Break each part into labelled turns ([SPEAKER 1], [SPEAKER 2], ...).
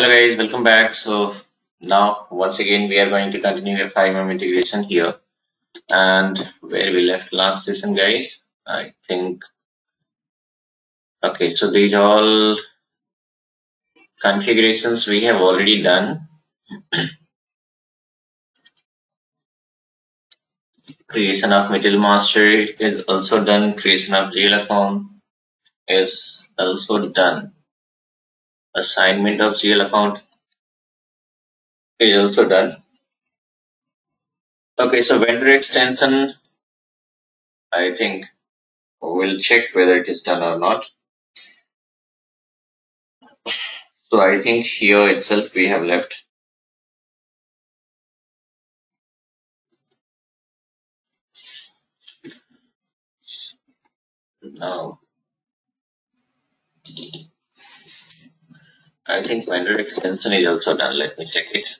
[SPEAKER 1] Hello guys, welcome back. So now once again we are going to continue F5M integration here and where we left last session guys, I think okay so these all configurations we have already done. creation of material master is also done, creation of GL account is also done assignment of GL account is also done. Okay, so vendor extension, I think we'll check whether it is done or not. So I think here itself we have left. Now, I think vendor extension is also done. Let me check it.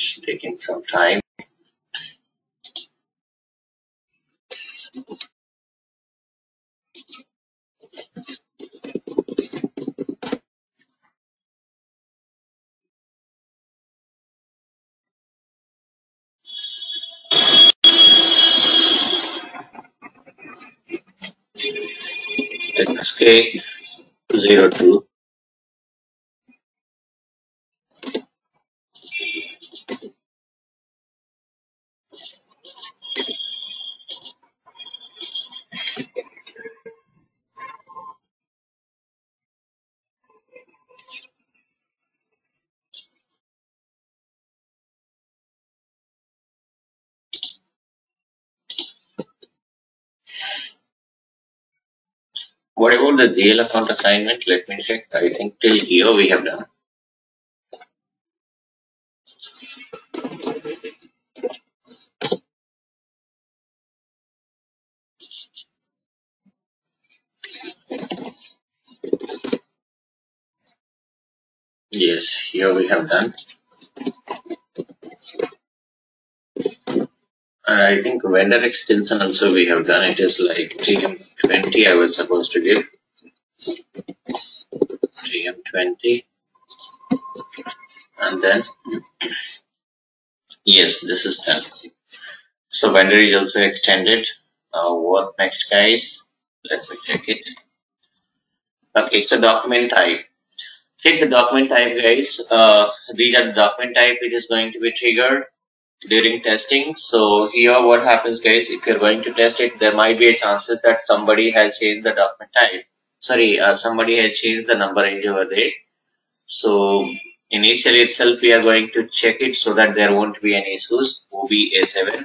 [SPEAKER 1] It's taking some time. XK02 What about the GL account assignment? Let me check. I think till here we have done. Yes, here we have done. And I think vendor extension also we have done. It is like TM20 I was supposed to give. TM20. And then, yes, this is done. So vendor is also extended. Now what next guys? Let me check it. Okay, so document type. Check the document type guys. Uh, these are the document type which is going to be triggered during testing. So here what happens guys, if you're going to test it, there might be a chances that somebody has changed the document type. Sorry, uh, somebody has changed the number range over there. So initially itself we are going to check it so that there won't be any issues. OBA7.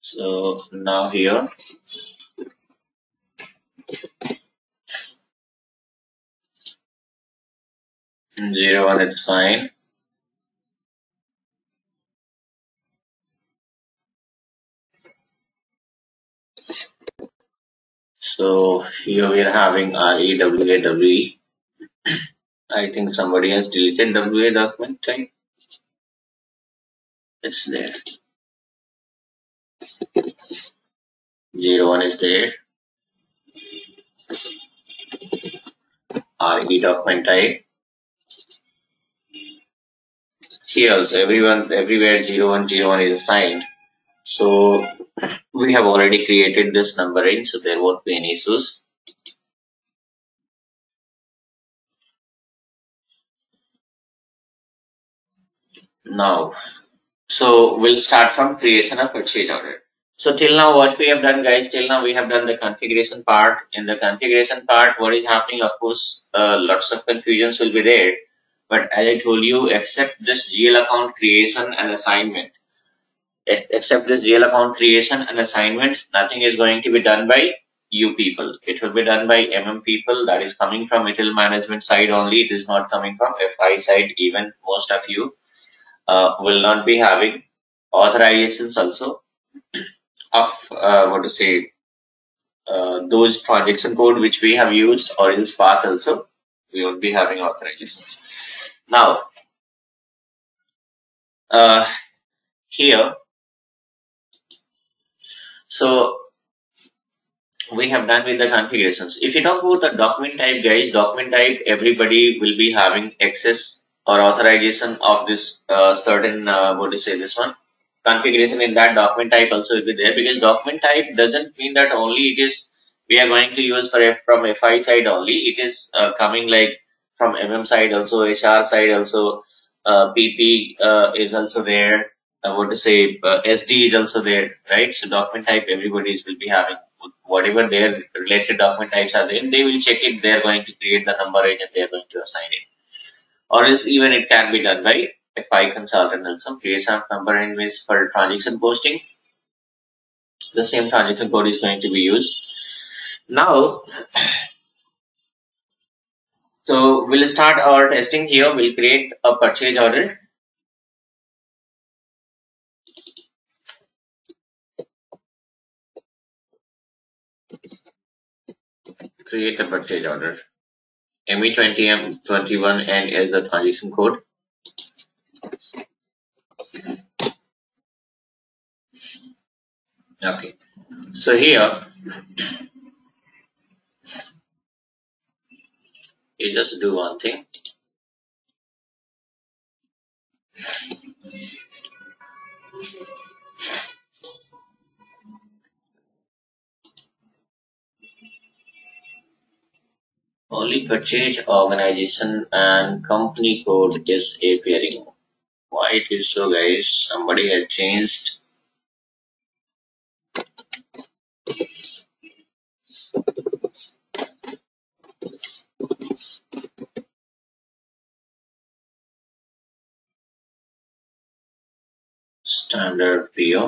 [SPEAKER 1] So now here zero one is fine. So here we are having RE WA WE. I think somebody has deleted WA document type. It's there. Zero one is there. RE document type. Here also everyone everywhere zero one zero one is assigned. So we have already created this numbering so there won't be any issues. Now, so we'll start from creation of purchase order. So till now what we have done guys, till now we have done the configuration part. In the configuration part, what is happening, of course, uh, lots of confusions will be there. But as I told you, except this GL account creation and assignment, except this GL account creation and assignment, nothing is going to be done by you people. It will be done by MM people that is coming from material management side only. It is not coming from FI side. Even most of you uh, will not be having authorizations also of uh, what to say uh, those transaction code which we have used or in SPRO also we will be having authorizations. Now uh, here so we have done with the configurations. If you talk about the document type guys, document type everybody will be having access or authorization of this uh, certain uh, what do you say this one configuration in that document type also will be there because document type doesn't mean that only it is we are going to use for F from FI side only. It is uh, coming like from MM side also, HR side also, uh, PP uh, is also there. I want to say, uh, SD is also there, right? So document type everybody will be having whatever their related document types are there. They will check it. They are going to create the number range and they are going to assign it. Or else even it can be done by a FI consultant also. Create some number range for transaction posting. The same transaction code is going to be used now, so we'll start our testing here. We'll create a purchase order. Create a purchase order. ME20, M21 and as the transaction code. Okay. So here you just do one thing. Only purchase organization and company code is appearing. Why it is so guys? Somebody has changed standard PO.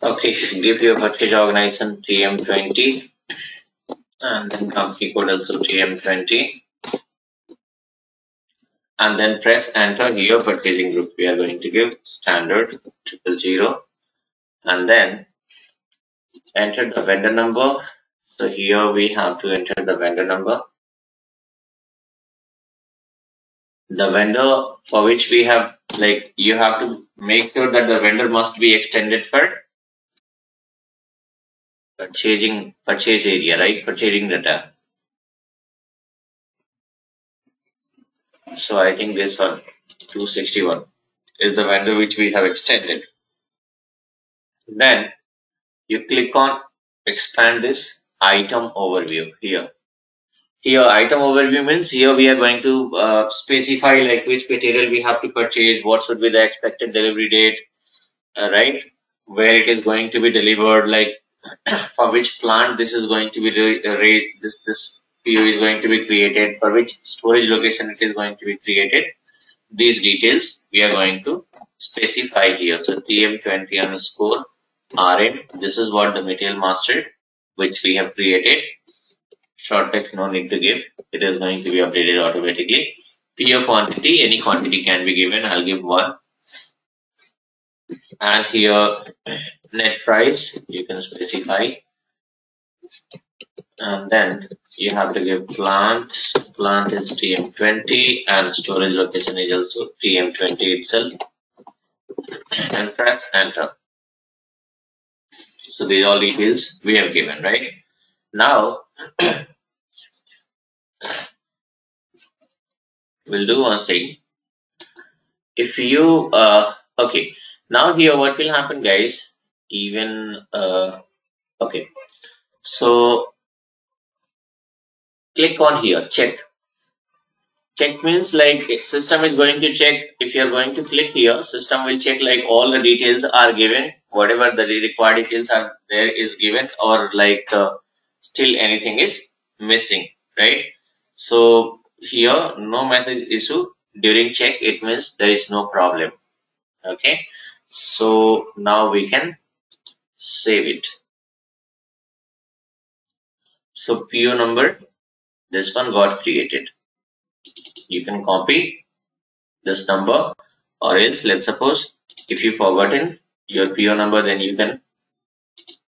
[SPEAKER 1] Okay, give your purchase organization TM20 and then company code also TM20 and then press enter here purchasing group we are going to give standard triple zero and then enter the vendor number. So here we have to enter the vendor number. The vendor for which we have like you have to make sure that the vendor must be extended for purchasing purchase area, right? Purchasing data. So I think this one 261 is the vendor which we have extended. Then you click on expand this item overview here. Here item overview means here we are going to uh, specify like which material we have to purchase, what should be the expected delivery date, uh, right? Where it is going to be delivered, like for which plant this is going to be uh, this this PO is going to be created, for which storage location it is going to be created. These details we are going to specify here. So TM20 underscore RN. This is what the material master which we have created. Short text no need to give. It is going to be updated automatically. PO quantity, any quantity can be given. I'll give one. And here net price, you can specify. And then you have to give plant. Plant is TM20 and storage location is also TM20 itself. And press enter. So these all details we have given, right? Now, we'll do one thing. If you, uh, okay, now here what will happen guys, even, uh, okay, so click on here, check check means like system is going to check if you are going to click here system will check like all the details are given. Whatever the required details are there is given or like uh, still anything is missing right? So here no message issue. During check it means there is no problem. Okay? So now we can save it. So PO number this one got created you can copy this number or else let's suppose if you forgotten your PO number then you can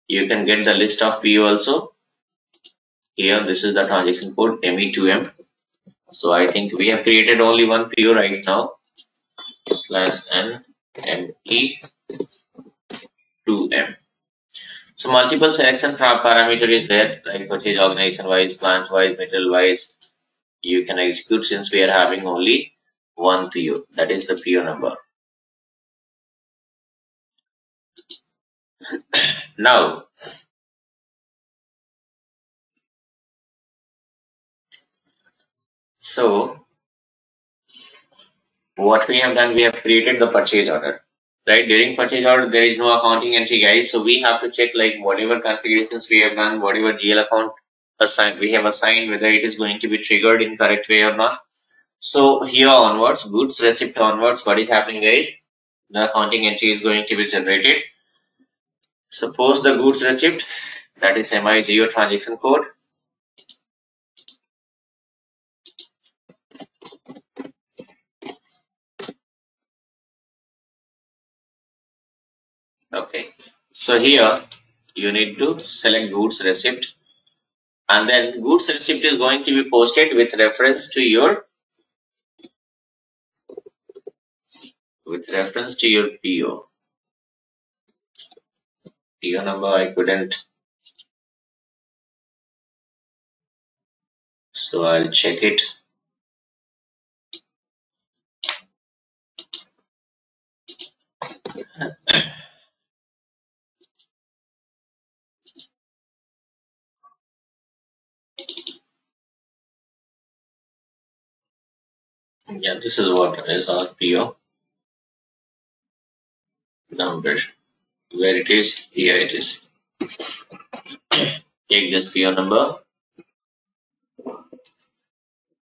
[SPEAKER 1] you can get the list of PO also. Here this is the transaction code ME2M so I think we have created only one PO right now. Slash n ME2M so multiple selection parameter is there like purchase organization wise plant wise material wise you can execute since we are having only one PO that is the PO number. Now so what we have done we have created the purchase order. Right during purchase order there is no accounting entry guys. So we have to check like whatever configurations we have done whatever GL account we have assigned whether it is going to be triggered in correct way or not. So here onwards goods receipt onwards what is happening guys? The accounting entry is going to be generated. Suppose the goods receipt that is MIGO transaction code. Okay. So here you need to select goods receipt and then goods receipt is going to be posted with reference to your with reference to your PO PO number I couldn't. So I'll check it yeah this is what is our PO number where it is here it is. Take this PO number.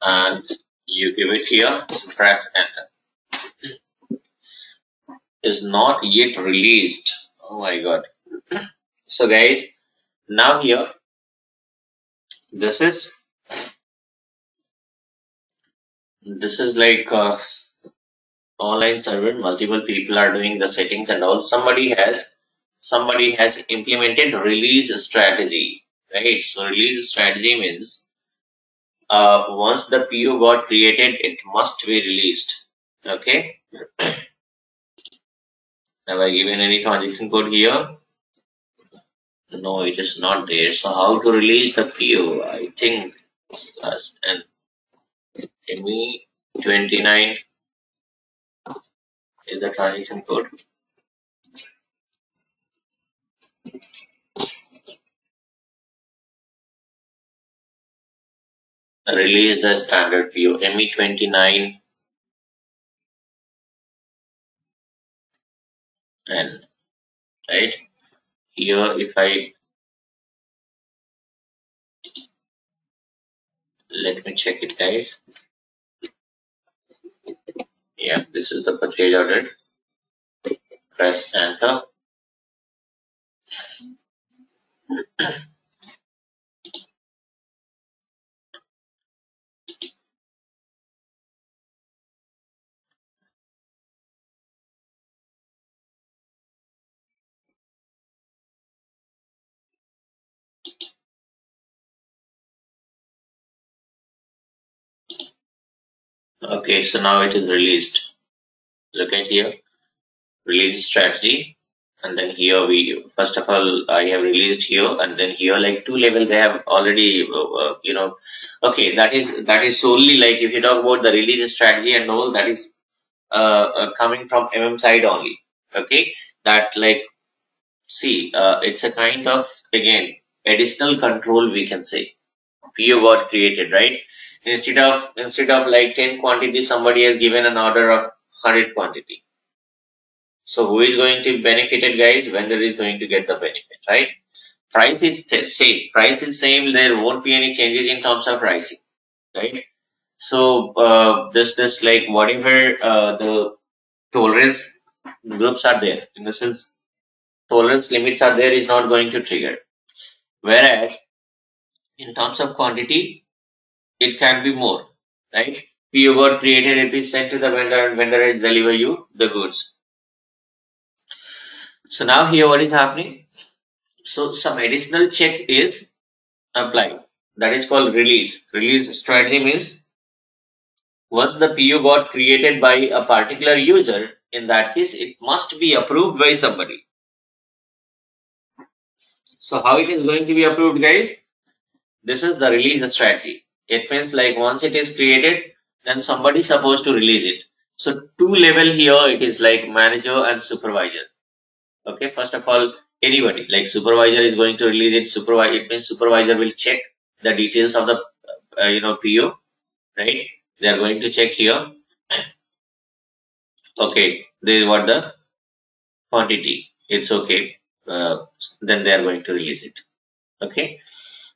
[SPEAKER 1] And you give it here press enter. Is not yet released. Oh my god. So guys now here this is this is like uh, online server. Multiple people are doing the settings and all. Somebody has somebody has implemented release strategy right? So release strategy means uh, once the PO got created it must be released okay? Have I given any transaction code here? No it is not there. So how to release the PO I think an ME 29 is the transaction code. Release the standard PO ME29 and right? Here if I let me check it guys yeah this is the purchase order press enter okay so now it is released. Look at here. Release strategy and then here we first of all I have released here and then here like two level they have already uh, uh, you know. Okay that is that is solely like if you talk about the release strategy and all that is uh, uh coming from mm side only. Okay that like see uh, it's a kind of again additional control we can say. PO got created right instead of instead of like 10 quantity somebody has given an order of 100 quantity so who is going to benefit it guys? Vendor is going to get the benefit, right? Price is same. Price is same. There won't be any changes in terms of pricing, right? So uh, this this like whatever uh, the tolerance groups are there in the sense tolerance limits are there is not going to trigger. Whereas in terms of quantity, it can be more, right? PO got created, it is sent to the vendor and vendor will deliver you the goods. So now here what is happening? So some additional check is applied. That is called release. Release strategy means once the PO got created by a particular user, in that case, it must be approved by somebody. So how it is going to be approved guys? This is the release strategy. It means like once it is created, then somebody is supposed to release it. So two level here it is like manager and supervisor. Okay, first of all, anybody like supervisor is going to release it. Supervisor it means supervisor will check the details of the uh, you know PO, right? They are going to check here. Okay, this is what the quantity. It's okay. Uh, then they are going to release it. Okay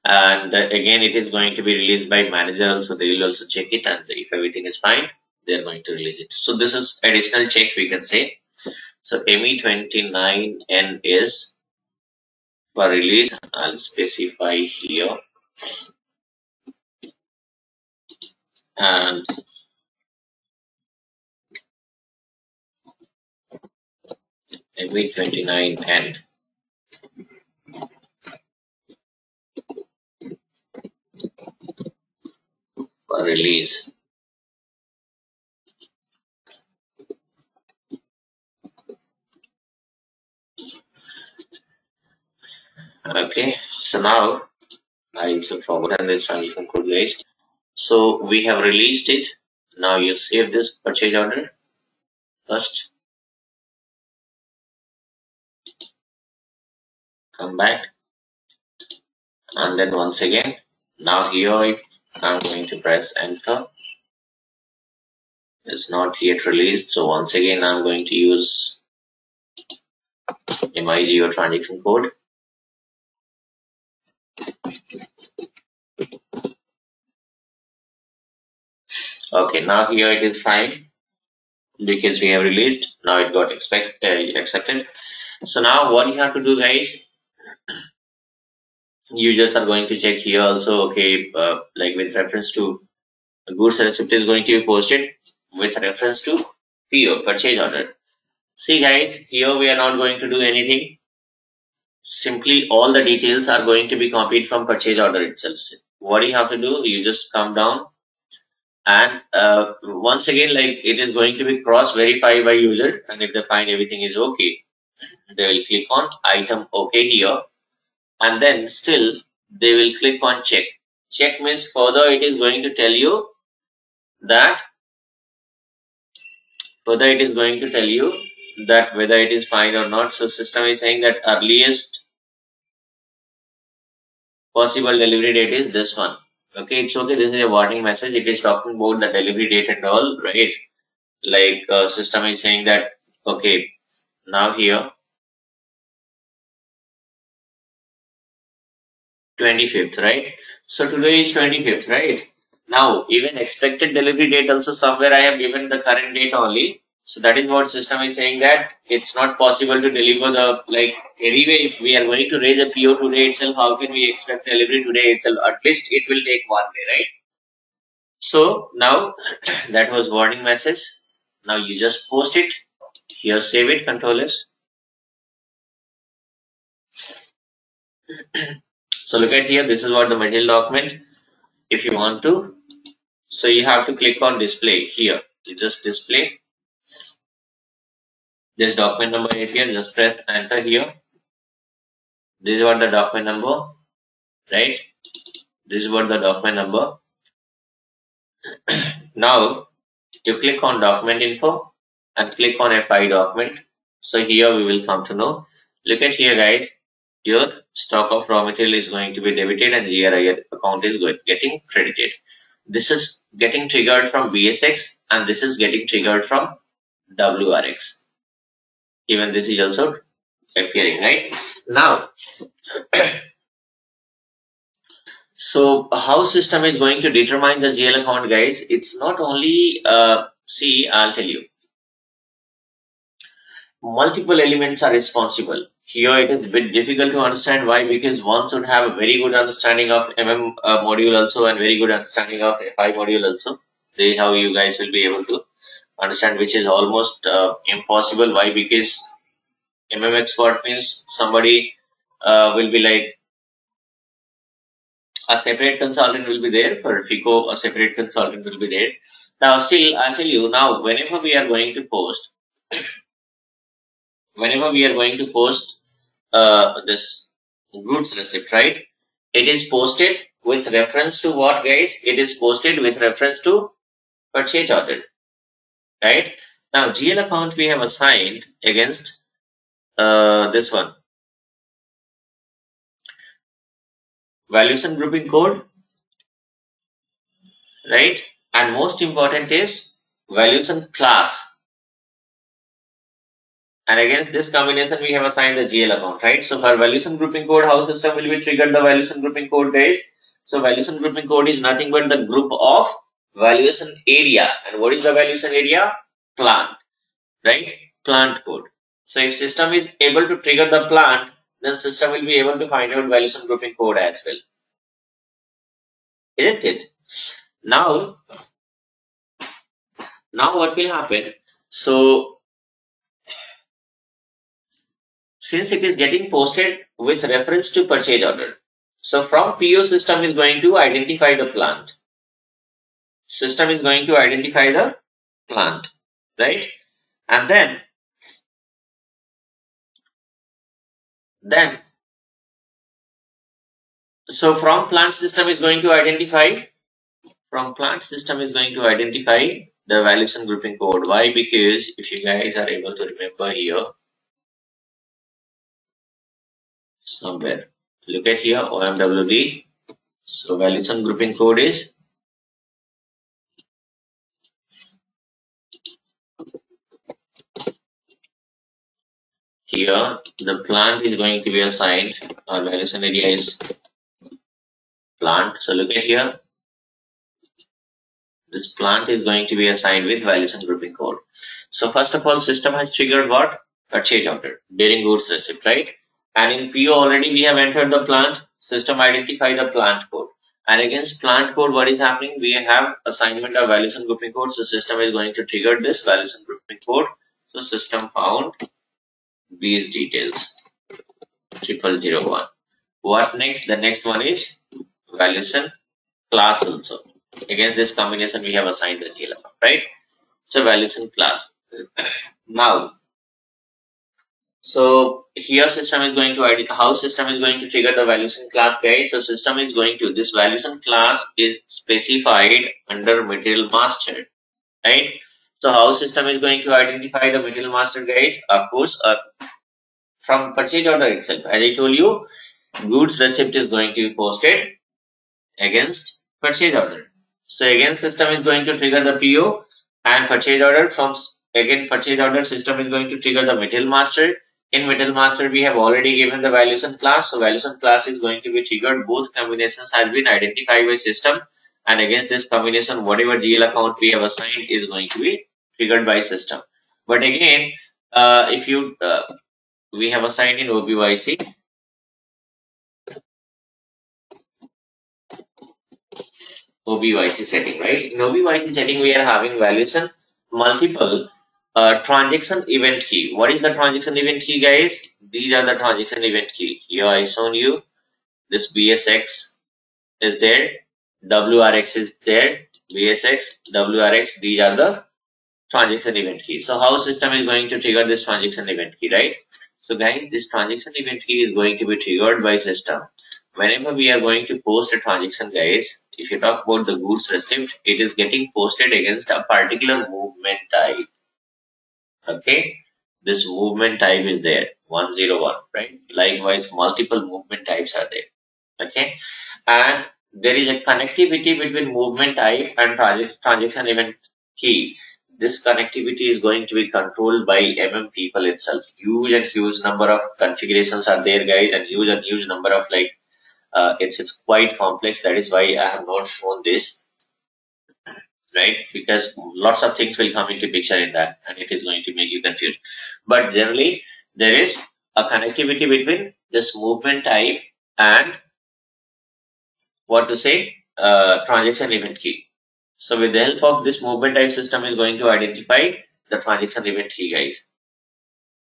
[SPEAKER 1] and again it is going to be released by manager also. They will also check it. And if everything is fine they are going to release it. So this is additional check we can say. So me29n is for release. I'll specify here. And me29n for release. Okay, so now I also forgotten this transaction code guys. So we have released it. Now you save this purchase order first. Come back and then once again now here I'm going to press enter. It's not yet released so once again I'm going to use MIGO transaction code. Okay now here it is fine. Because we have released now it got expect, uh, accepted. So now what you have to do guys users are going to check here also okay uh, like with reference to goods receipt is going to be posted with reference to PO purchase order. See guys here we are not going to do anything. Simply all the details are going to be copied from purchase order itself. What you have to do you just come down and uh, once again like it is going to be cross verified by user and if they find everything is okay they will click on item okay here and then still they will click on check. Check means further it is going to tell you that further it is going to tell you that whether it is fine or not. So system is saying that earliest possible delivery date is this one. Okay, it's okay. This is a warning message. It is talking about the delivery date and all, right? Like uh, system is saying that okay, now here 25th, right? So today is 25th, right? Now, even expected delivery date also somewhere I have given the current date only. So that is what system is saying that it's not possible to deliver the, like, anyway, if we are going to raise a PO today itself, how can we expect delivery today itself? At least it will take one day, right? So now that was warning message. Now you just post it. Here save it, control S. So look at here, this is what the material document. If you want to, so you have to click on display here. You just display this document number right here. Just press enter here. This is what the document number, right? This is what the document number. now you click on document info and click on FI document. So here we will come to know. Look at here guys your stock of raw material is going to be debited and GR/IR account is getting credited. This is getting triggered from BSX and this is getting triggered from WRX. Even this is also appearing, right? Now, So how system is going to determine the GL account guys? It's not only, uh, see, I'll tell you. Multiple elements are responsible. Here it is a bit difficult to understand why because one should have a very good understanding of MM uh, module also and very good understanding of FI module also. This how you guys will be able to understand which is almost uh, impossible. Why? Because MM expert means somebody uh, will be like a separate consultant will be there for FICO, a separate consultant will be there. Now, still, I'll tell you now, whenever we are going to post, whenever we are going to post uh, this goods receipt, right? It is posted with reference to what, guys? It is posted with reference to purchase order, right? Now, GL account we have assigned against uh, this one, valuation grouping code, right? And most important is valuation class. And against this combination, we have assigned the GL account, right? So for valuation grouping code, how system will be triggered the valuation grouping code guys? So valuation grouping code is nothing but the group of valuation area. And what is the valuation area? Plant, right? Plant code. So if system is able to trigger the plant, then system will be able to find out valuation grouping code as well. Isn't it? Now, now what will happen? So, since it is getting posted with reference to purchase order, so from PO system is going to identify the plant. System is going to identify the plant, right? And then Then, so from plant system is going to identify, from plant system is going to identify the valuation grouping code. Why? Because if you guys are able to remember here, somewhere, look at here, OMWD. So valuation grouping code is Here, the plant is going to be assigned, our valuation area is plant. So look at here. This plant is going to be assigned with valuation grouping code. So first of all, system has triggered what? Purchase order during goods receipt, right? And in PO already we have entered the plant. System identify the plant code. And against plant code, what is happening? We have assignment of valuation grouping code. So system is going to trigger this valuation grouping code. So system found these details triple zero one what next the next one is valuation class also against this combination we have assigned the GL right so valuation class now so here system is going to how system is going to trigger the valuation class guys so system is going to this valuation class is specified under material master right so how system is going to identify the material master guys? Of course, uh, from purchase order itself. As I told you, goods receipt is going to be posted against purchase order. So again, system is going to trigger the PO and purchase order from again purchase order system is going to trigger the material master. In material master, we have already given the valuation class. So valuation class is going to be triggered. Both combinations has been identified by system and against this combination, whatever GL account we have assigned is going to be triggered by system. But again, uh, if you uh, we have assigned in OBYC OBYC setting, right? In OBYC setting, we are having valuation multiple transaction event key. What is the transaction event key, guys? These are the transaction event key. Here I shown you this BSX is there, WRX is there, BSX, WRX. These are the transaction event key. So how system is going to trigger this transaction event key, right? So guys, this transaction event key is going to be triggered by system. Whenever we are going to post a transaction, guys, if you talk about the goods received, it is getting posted against a particular movement type. Okay, this movement type is there, 101, right? Likewise, multiple movement types are there. Okay, and there is a connectivity between movement type and transaction event key this connectivity is going to be controlled by MM people itself. Huge and huge number of configurations are there, guys, and huge and huge number of like uh, it's it's quite complex that is why i have not shown this right? Because lots of things will come into picture in that and it is going to make you confused. But generally there is a connectivity between this movement type and what to say uh, transaction event key. So with the help of this movement type system is going to identify the transaction event key guys.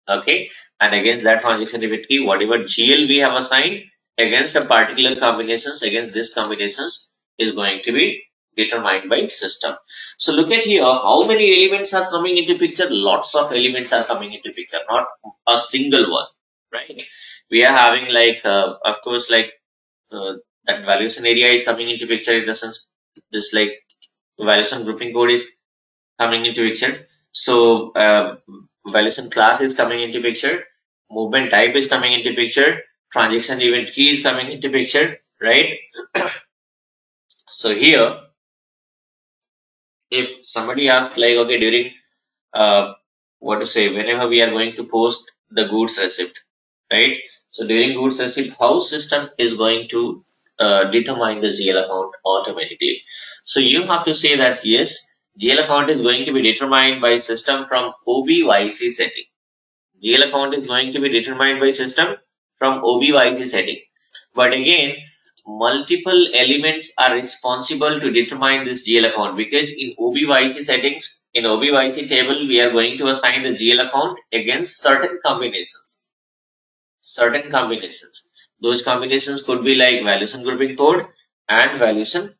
[SPEAKER 1] Okay? And against that transaction event key whatever gl we have assigned against a particular combinations against this combinations is going to be determined by system. So look at here, how many elements are coming into picture? Lots of elements are coming into picture, not a single one, right? We are having like, uh, of course, like uh, that valuation area is coming into picture in the sense this like valuation grouping code is coming into picture. So uh, valuation class is coming into picture, movement type is coming into picture, transaction event key is coming into picture, right? so here if somebody asks like okay during uh, what to say whenever we are going to post the goods receipt right? So during goods receipt how system is going to uh, determine the GL account automatically? So you have to say that yes GL account is going to be determined by system from OBYC setting. GL account is going to be determined by system from OBYC setting. But again multiple elements are responsible to determine this GL account because in OBYC settings, in OBYC table, we are going to assign the GL account against certain combinations. Certain combinations. Those combinations could be like valuation grouping code and valuation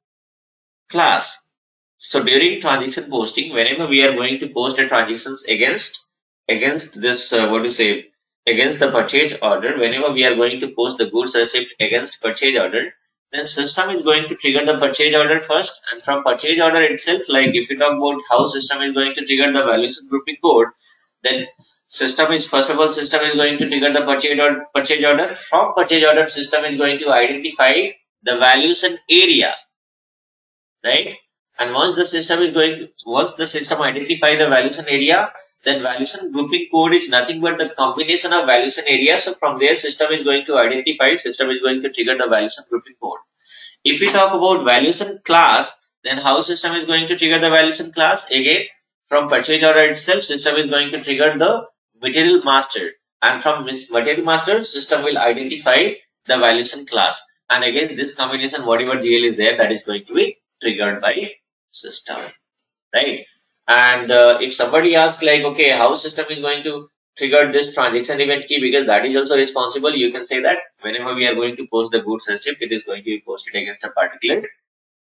[SPEAKER 1] class. So during transaction posting, whenever we are going to post the transactions against against this, uh, what to say, against the purchase order, whenever we are going to post the goods receipt against purchase order, then system is going to trigger the purchase order first and from purchase order itself, like if you talk about how system is going to trigger the valuation grouping code, then system is first of all system is going to trigger the purchase order, purchase order. From purchase order system is going to identify the valuation area, right? And once the system is going, once the system identify the valuation area, then valuation grouping code is nothing but the combination of valuation areas. So from there system is going to identify, system is going to trigger the valuation grouping code. If we talk about valuation class, then how system is going to trigger the valuation class? Again, from purchase order itself, system is going to trigger the material master. And from material master, system will identify the valuation class. And again, this combination, whatever GL is there, that is going to be triggered by system. Right? And uh, if somebody asks like, okay, how system is going to trigger this transaction event key because that is also responsible, you can say that whenever we are going to post the goods receipt, it is going to be posted against a particular,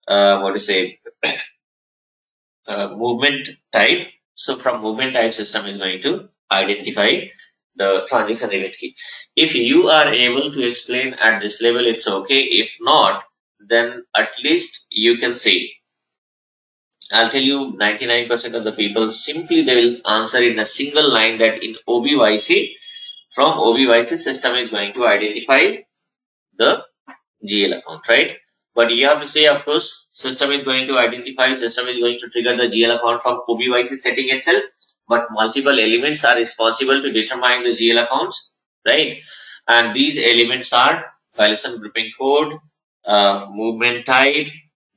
[SPEAKER 1] uh, what to say, uh, movement type. So from movement type system is going to identify the transaction event key. If you are able to explain at this level, it's okay. If not, then at least you can say I'll tell you 99% of the people simply they will answer in a single line that in OBYC from OBYC system is going to identify the GL account, right? But you have to say, of course, system is going to identify, system is going to trigger the GL account from OBYC setting itself, but multiple elements are responsible to determine the GL accounts, right? And these elements are valuation grouping code, uh, movement type,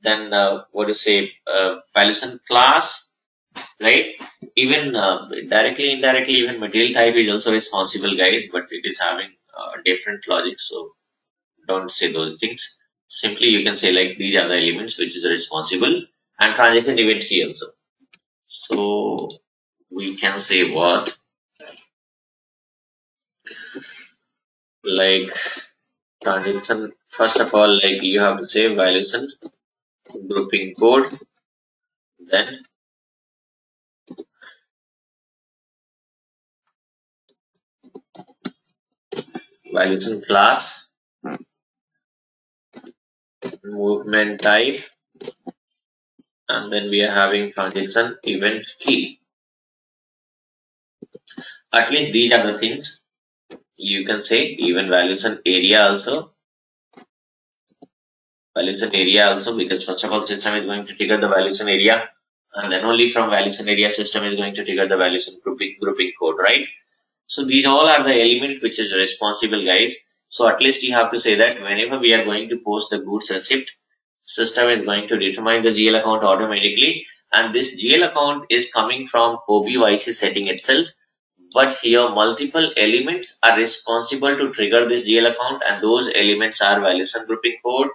[SPEAKER 1] then uh, what do you say uh, class right? Even uh, directly indirectly even material type is also responsible guys but it is having uh, different logic so don't say those things. Simply you can say like these are the elements which is responsible and transaction event key also. So we can say what? Like transaction first of all like you have to say valuation grouping code then valuation class movement type and then we are having transaction event key. At least these are the things. You can say even valuation area also valuation area also because first of all system is going to trigger the valuation area and then only from valuation area system is going to trigger the valuation grouping, grouping code right? So these all are the element which is responsible guys. So at least you have to say that whenever we are going to post the goods receipt, system is going to determine the GL account automatically and this GL account is coming from OBYC setting itself. But here multiple elements are responsible to trigger this GL account and those elements are valuation grouping code,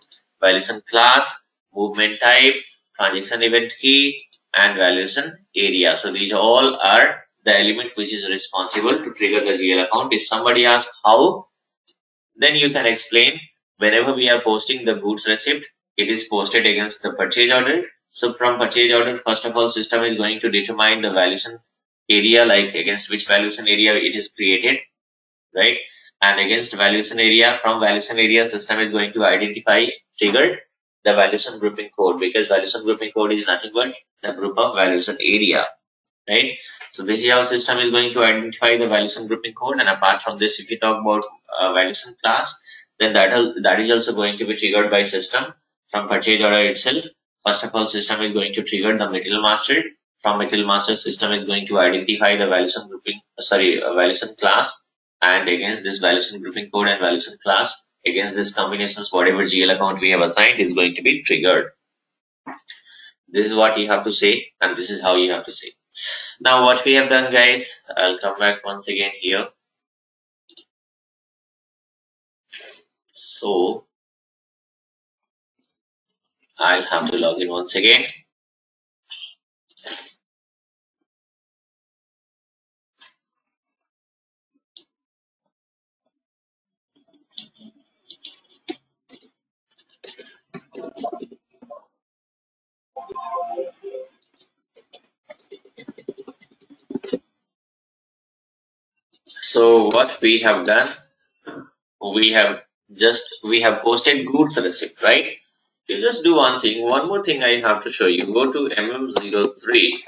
[SPEAKER 1] valuation class, movement type, transaction event key and valuation area. So these all are the element which is responsible to trigger the GL account. If somebody asks how, then you can explain whenever we are posting the goods receipt, it is posted against the purchase order. So from purchase order, first of all, system is going to determine the valuation area like against which valuation area it is created, right? And against valuation area, from valuation area, system is going to identify triggered the valuation grouping code because valuation grouping code is nothing but the group of valuation area, right? So this is how system is going to identify the valuation grouping code. And apart from this, if you talk about uh, valuation class, then that, that is also going to be triggered by system from purchase order itself. First of all, system is going to trigger the material master from material master system is going to identify the valuation grouping, sorry, valuation class and against this valuation grouping code and valuation class, against this combinations, whatever GL account we have assigned is going to be triggered. This is what you have to say and this is how you have to say. Now what we have done guys, I'll come back once again here. So I'll have to log in once again. So what we have done, we have just, we have posted goods receipt, right? You just do one thing. One more thing I have to show you. Go to MM03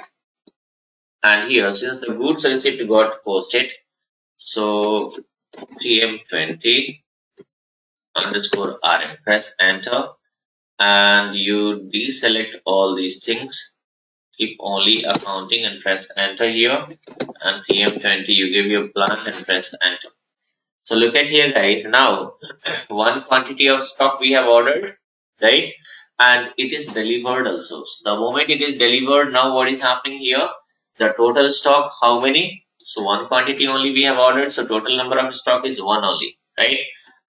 [SPEAKER 1] and here since the goods receipt got posted, so TM20 underscore RM, press enter and you deselect all these things. Keep only accounting and press enter here. And pm20 you give your plan and press enter. So look at here guys. Now one quantity of stock we have ordered right? And it is delivered also. So the moment it is delivered now what is happening here? The total stock how many? So one quantity only we have ordered. So total number of stock is one only right?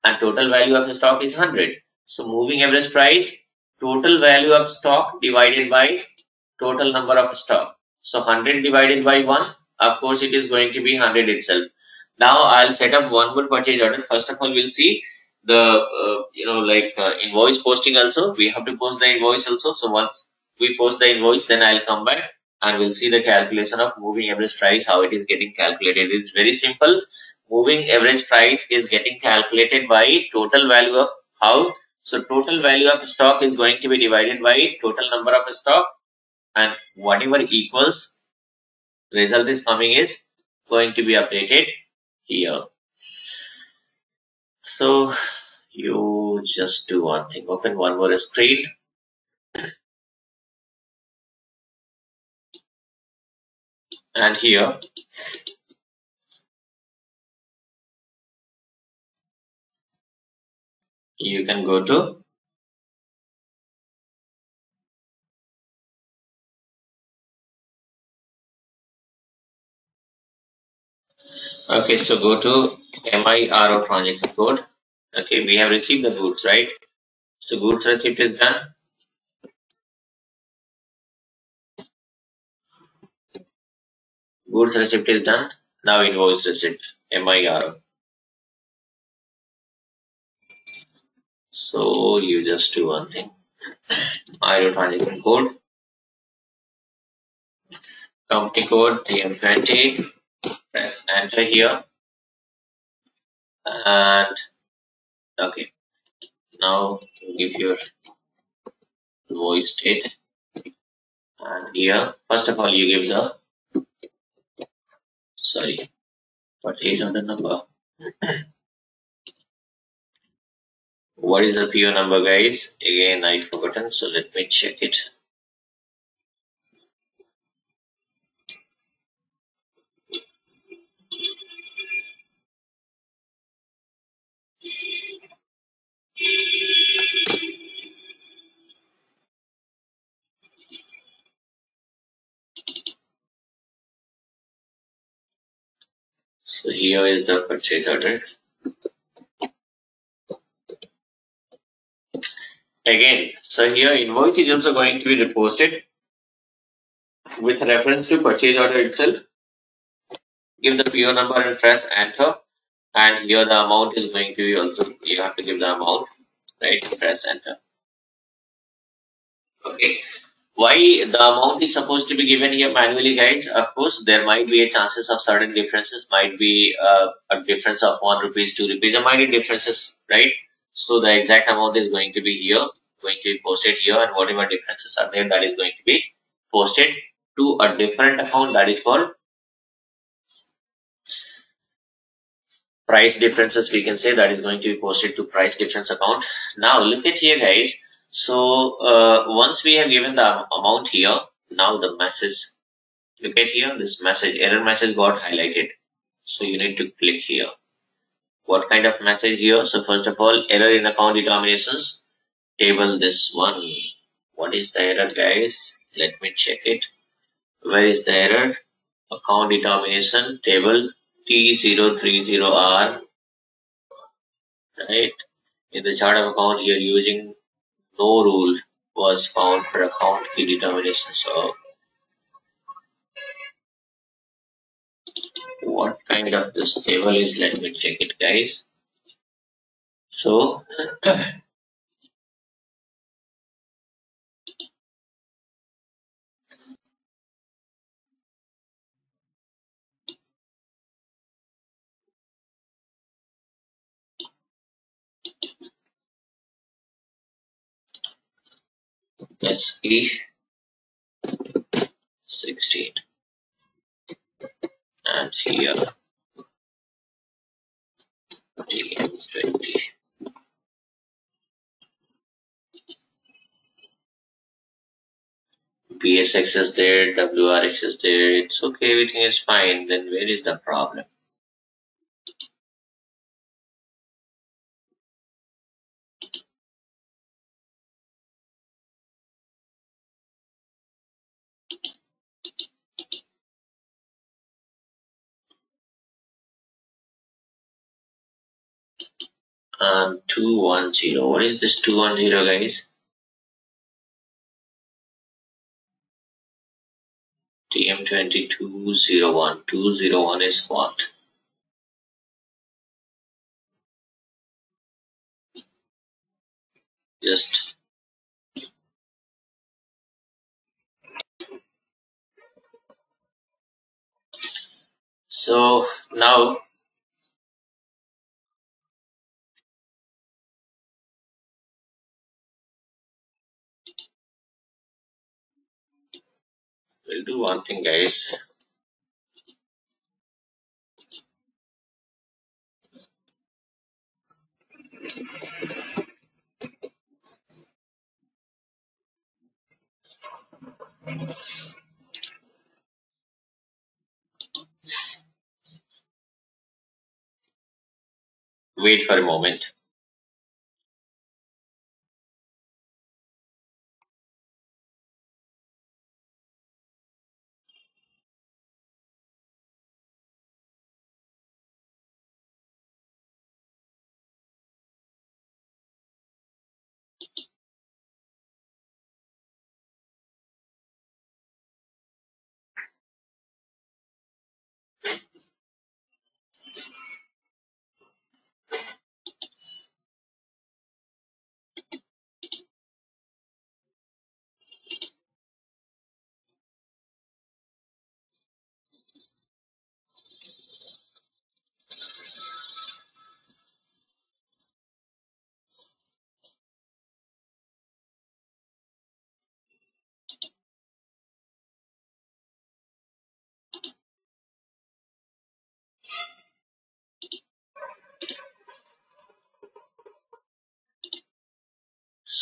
[SPEAKER 1] And total value of the stock is 100. So moving average price total value of stock divided by total number of stock. So 100 divided by 1, of course it is going to be 100 itself. Now I'll set up one more purchase order. First of all, we'll see the, uh, you know, like uh, invoice posting also. We have to post the invoice also. So once we post the invoice, then I'll come back and we'll see the calculation of moving average price, how it is getting calculated. It is very simple. Moving average price is getting calculated by total value of how. So total value of stock is going to be divided by total number of stock and whatever equals result is coming is going to be updated here. So you just do one thing, open one more screen. And here you can go to Okay, so go to MIRO transaction code. Okay, we have received the goods, right? So goods receipt is done. Goods receipt is done. Now invoice receipt, MIRO. So you just do one thing. MIRO transaction code. Company code TM20 press enter here. And okay. Now give your voice state. And here first of all you give the sorry on the number what is the PO number guys again I forgotten so let me check it So here is the purchase order. Again, so here invoice is also going to be reposted with reference to purchase order itself. Give the PO number and press enter. And here the amount is going to be also, you have to give the amount, right? Press enter. Okay. Why the amount is supposed to be given here manually guys? Of course, there might be a chances of certain differences, might be uh, a difference of 1 rupees, 2 rupees, there minor differences, right? So the exact amount is going to be here, going to be posted here and whatever differences are there that is going to be posted to a different account that is called price differences we can say that is going to be posted to price difference account. Now look at here guys. So uh, once we have given the amount here, now the message, look at here, this message, error message got highlighted. So you need to click here what kind of message here? So first of all error in account determinations. Table this one. What is the error guys? Let me check it. Where is the error? Account determination table T030R right? In the chart of account you're using no rule was found for account key determination so what kind of this table is let me check it guys. So let's see. 16 and here TM20. BSX is there, WRX is there, it's okay, everything is fine, then where is the problem? Um 210 what is this 210 guys? TM2201 201 is what? Just so now we'll do one thing guys. Wait for a moment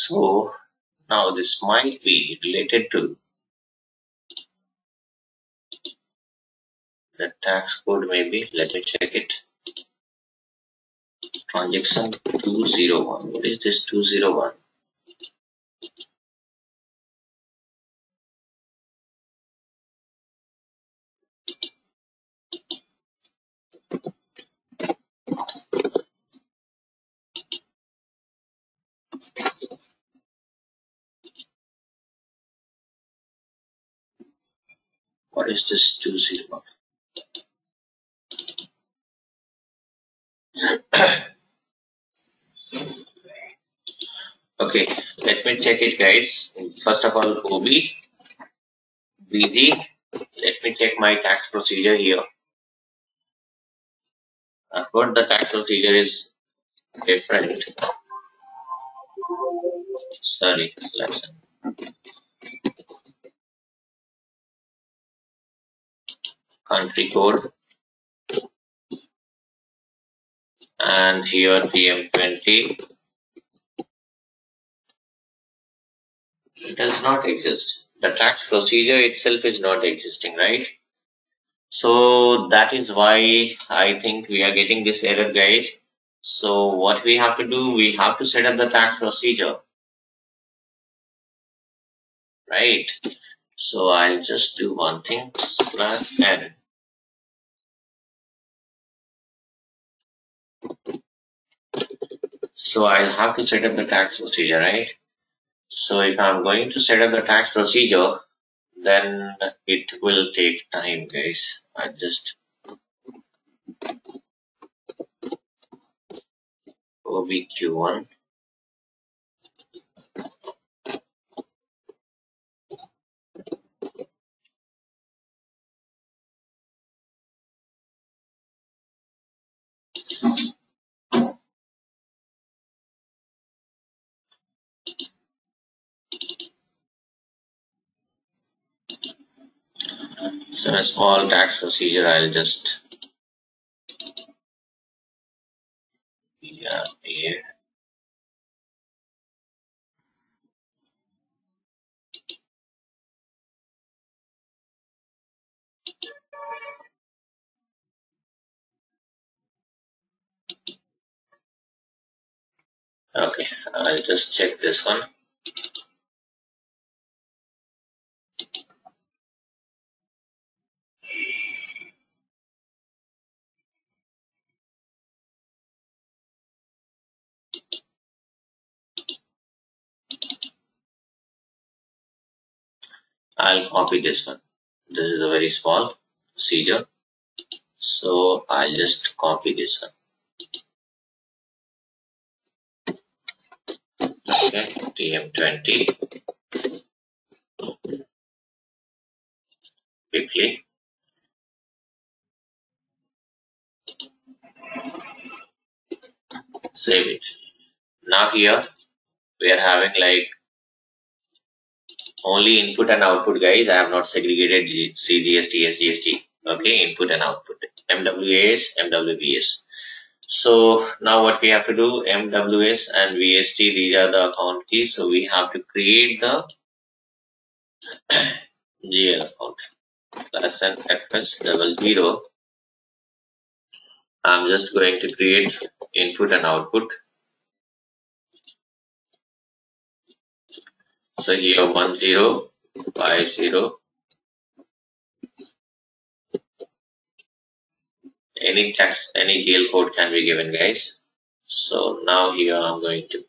[SPEAKER 1] So now this might be related to the tax code maybe. Let me check it. Transaction 201. What is this 201? What is this two zero? okay, let me check it guys. First of all, OB, BZ. Let me check my tax procedure here. Uh, I've got the tax procedure is different. Sorry, lesson. Country code and here TM20 it does not exist. The tax procedure itself is not existing, right? So that is why I think we are getting this error guys. So what we have to do, we have to set up the tax procedure, right? So I'll just do one thing slash n. So I'll have to set up the tax procedure, right? So if I'm going to set up the tax procedure, then it will take time, guys. I just OBQ1. So a small tax procedure, I'll just yeah, Okay, I'll just check this one. I'll copy this one. This is a very small procedure. So I'll just copy this one. Okay, TM20 quickly. Save it. Now here we are having like only input and output guys. I have not segregated CGST, SGST. Okay, input and output. MWAS, MWVS. So now what we have to do, MWS and VST, these are the account keys. So we have to create the GL account. That's an FS double zero. I'm just going to create input and output. So here one zero five zero any text any GL code can be given guys. So now here I'm going to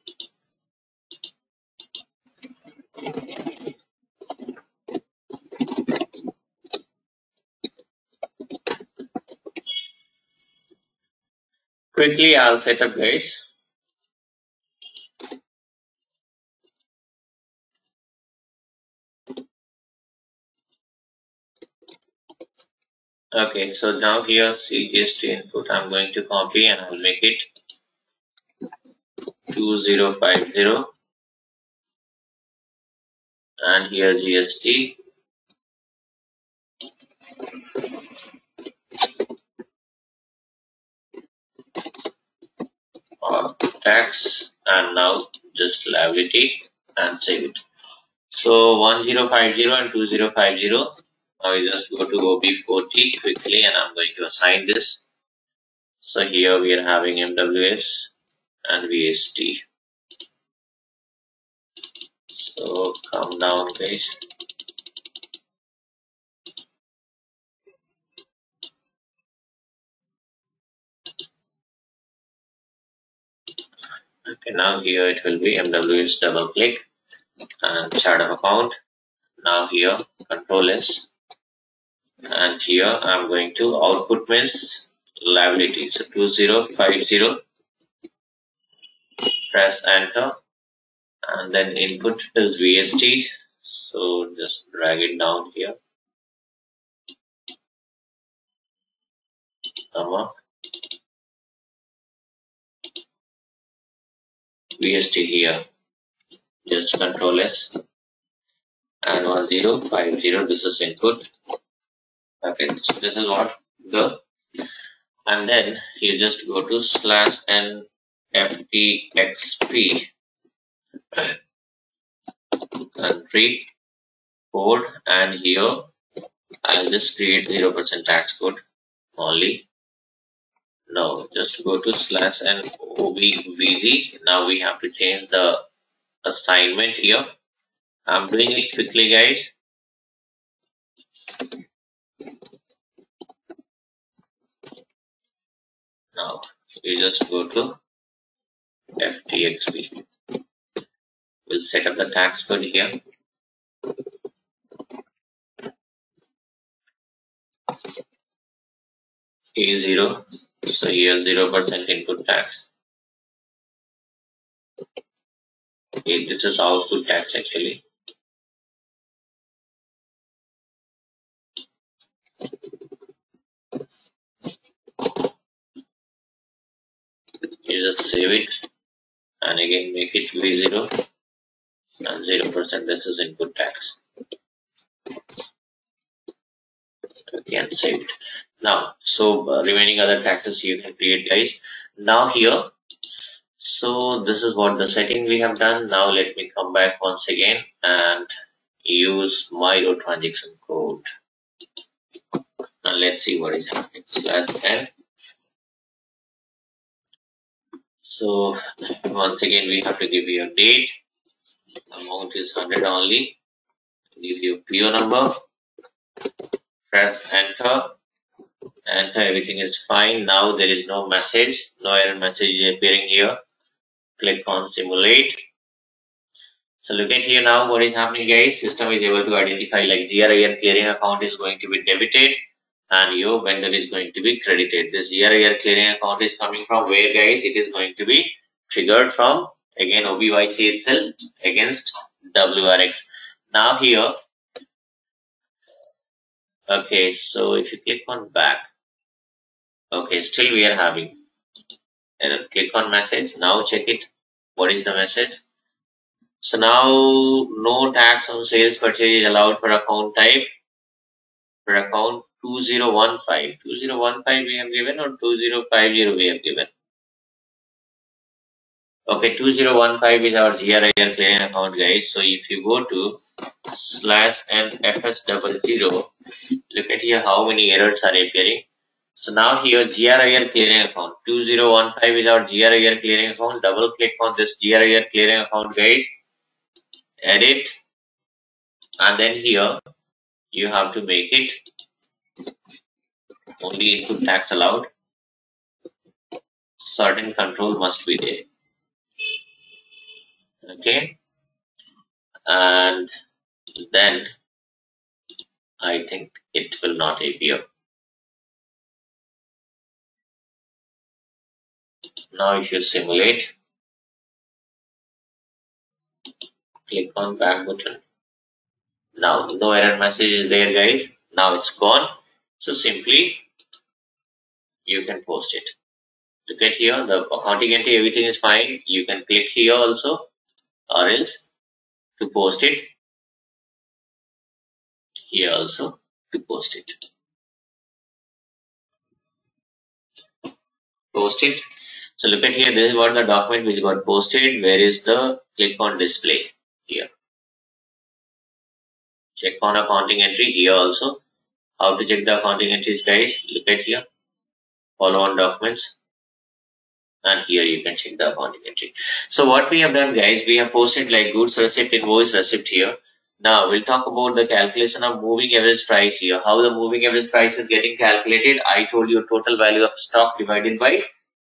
[SPEAKER 1] quickly I'll set up guys Okay, so now here CGST input. I'm going to copy and I will make it 2050 and here GST or tax and now just liability and save it. So 1050 and 2050 I will just go to OB40 quickly and I'm going to assign this. So here we are having MWS and VST. So come down guys. Okay, now here it will be MWS double click and chart of account. Now here control S and here I'm going to output means liability. So 2050 press enter and then input is VST. So just drag it down here. Comma VST here. Just control S and 1050 this is input. Okay, so this is what the and then you just go to slash n ftxp country code and here I'll just create 0% tax code only. Now just go to slash and obvz. Now we have to change the assignment here. I'm doing it quickly guys. Now you just go to ftxp. We'll set up the tax code here. A0 so here 0% input tax okay this is output tax actually you just save it and again make it V0 and 0% this is input tax. Okay and save it now so uh, remaining other taxes you can create guys. Now here so this is what the setting we have done. Now let me come back once again and use my transaction code. Now let's see what is happening. Slash n so once again we have to give you a date. Amount is 100 only. Give you PO number. Press enter. Enter everything is fine. Now there is no message. No error message is appearing here. Click on simulate. So look at here now what is happening guys. System is able to identify like GR/IR clearing account is going to be debited and your vendor is going to be credited this GR/IR clearing account is coming from where guys it is going to be triggered from again OBYC itself against WRX now here Okay, so if you click on back, okay, still we are having error. Click on message. Now check it. What is the message? So now no tax on sales purchase is allowed for account type. For account 2015. 2015 we have given or 2050 we have given. Okay, 2015 is our GR/IR clearing account guys. So if you go to slash and fs double zero, look at here how many errors are appearing. So now here GR/IR clearing account 2015 is our GR/IR clearing account. Double click on this GR/IR clearing account guys. Edit and then here you have to make it only input tax allowed. Certain control must be there. Okay? And then I think it will not appear. Now if you simulate click on back button. Now no error message is there guys. Now it's gone. So simply you can post it. Look at here the accounting entry everything is fine. You can click here also or else to post it. Here also to post it. Post it. So look at here this is what the document which got posted. Where is the click on display? Here. Check on accounting entry here also. How to check the accounting entries guys? Look at here follow on documents and here you can check the accounting entry. So what we have done guys, we have posted like goods receipt, invoice receipt here. Now we'll talk about the calculation of moving average price here. How the moving average price is getting calculated. I told you total value of stock divided by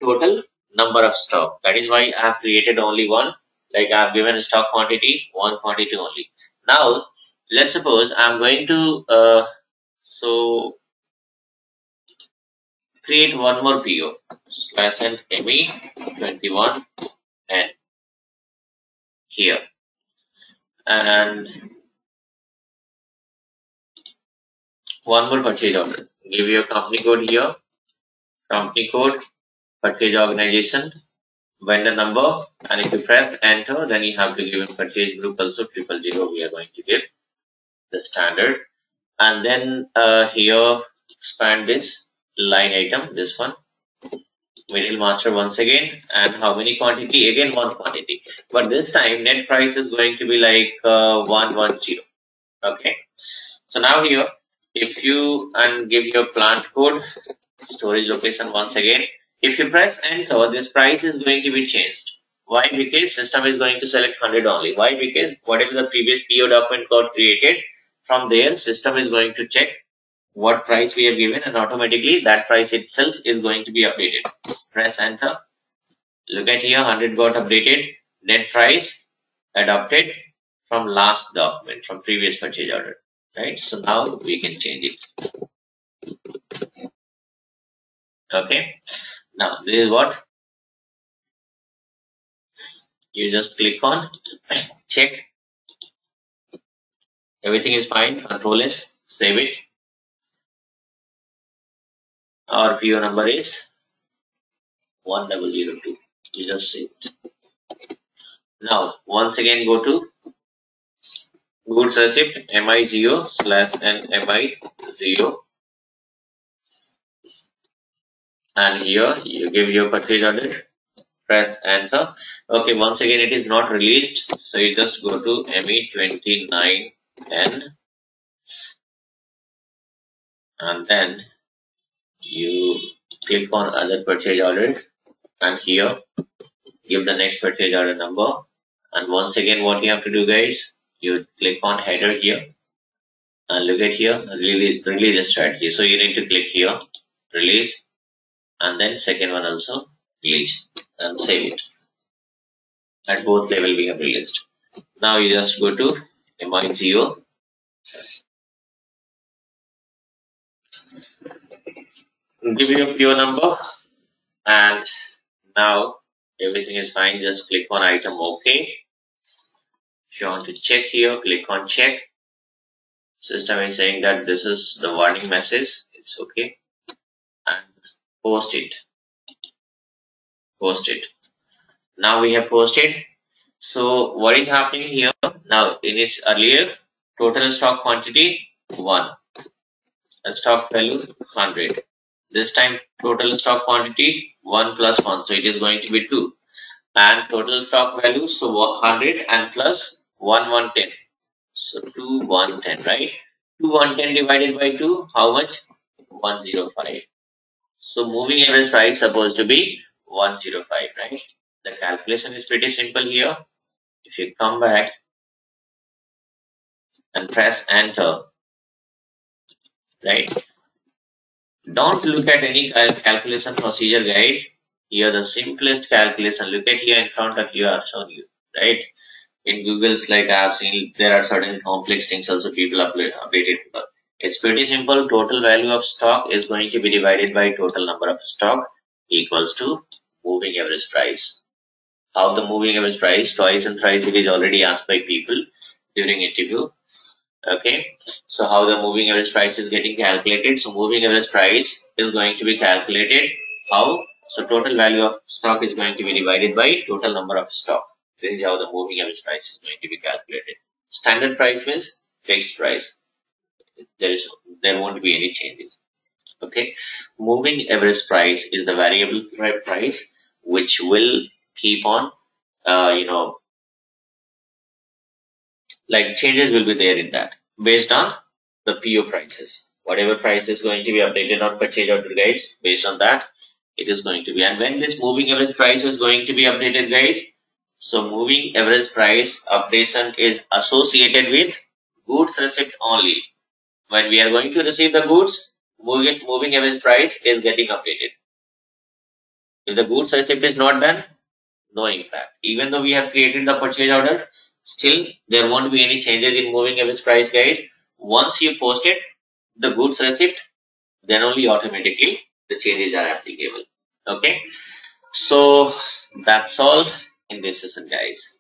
[SPEAKER 1] total number of stock. That is why I have created only one. Like I have given a stock quantity, one quantity only. Now, let's suppose I'm going to, uh, so create one more PO So slash and ME 21 and here and one more purchase order. Give your company code here, company code, purchase organization, vendor number, and if you press enter, then you have to give a purchase group also triple zero. We are going to give the standard, and then uh, here expand this line item, this one, material master once again, and how many quantity? Again one quantity, but this time net price is going to be like uh, one one zero. Okay, so now here if you and give your plant code storage location once again. If you press enter this price is going to be changed. Why? Because system is going to select 100 only. Why? Because whatever the previous PO document code created from there system is going to check what price we have given and automatically that price itself is going to be updated. Press enter. Look at here 100 got updated. Net price adopted from last document from previous purchase order right? So now we can change it. Okay. Now this is what you just click on. Check. Everything is fine. Control s. Save it our PO number is 1002 you just save it. Now once again go to goods receipt MIGO slash n MIGO and here you give your purchase order press enter. Okay once again it is not released so you just go to me29 and and then you click on other purchase order and here give the next purchase order number. And once again what you have to do guys you click on header here and look at here release, release strategy. So you need to click here release and then second one also release and save it. At both level we have released. Now you just go to MIGO give you a PO number and now everything is fine just click on item ok if you want to check here, click on check. System is saying that this is the warning message. It's okay. And post it. Post it. Now we have posted. So what is happening here? Now in this earlier total stock quantity 1. And stock value 100. This time total stock quantity 1 plus 1. So it is going to be 2 and total stock value so 100 and plus 1 110 so 2 110 right? 2 110 divided by 2 how much? 105 so moving average price supposed to be 105 right? The calculation is pretty simple here. If you come back and press enter right don't look at any calculation procedure guys here the simplest calculation look at here in front of you i've shown you right in Google's like I have seen there are certain complex things also people update, updated. It's pretty simple. Total value of stock is going to be divided by total number of stock equals to moving average price. How the moving average price twice and thrice it is already asked by people during interview. Okay, so how the moving average price is getting calculated? So moving average price is going to be calculated how? So total value of stock is going to be divided by total number of stock. This is how the moving average price is going to be calculated. Standard price means fixed price. There is there won't be any changes. Okay. Moving average price is the variable price which will keep on uh, you know like changes will be there in that based on the PO prices. Whatever price is going to be updated on purchase order guys, based on that, it is going to be. And when this moving average price is going to be updated guys, so moving average price updation is associated with goods receipt only. When we are going to receive the goods, moving, moving average price is getting updated. If the goods receipt is not done, no impact. Even though we have created the purchase order, still there won't be any changes in moving average price guys. Once you post it, the goods receipt, then only automatically the changes are applicable. Okay. So that's all in this session guys.